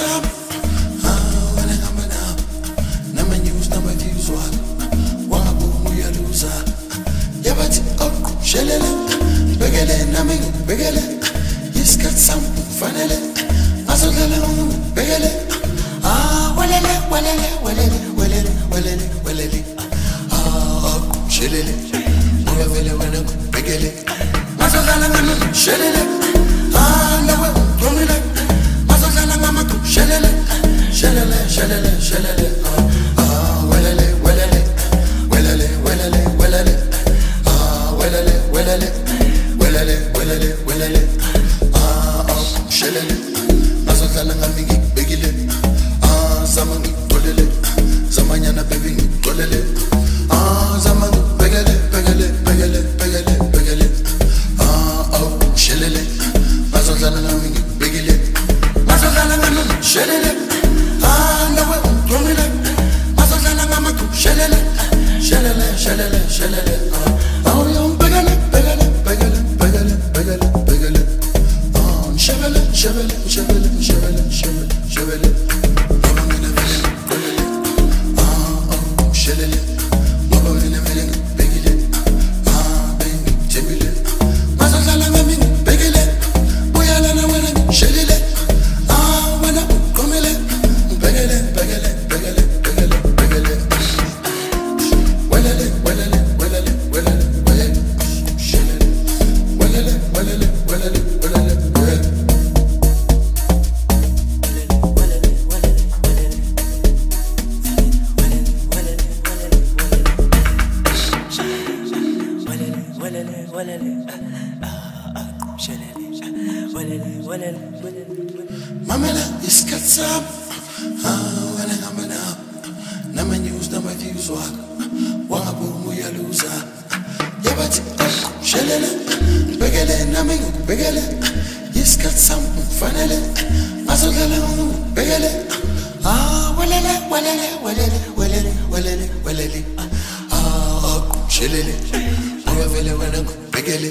stop. Ah, when I'm now, no my news, no my views, what? One up, we are loser. Yeah, but up, shelele, begele, nami, begele. Yes, got some funnel. Azogele, begele. Ah, walele, walele, walele, walele, walele, walele. Ah, up, shelele. Walele, walele, begele. Azogele, shelele. Zamanyana baby shelele shelele shelele shelele shelele Mamela isikhathi sami ah wena ngihamba nawe nama-news nama-views wakho wangaphuma uyaluza yabathi shelele ngibekele nami ngikubekele isikhathi sami kufanele azodlala ngibekele ah welele welele welele welele welele welele ah shelele ngoba vele wena ngibekele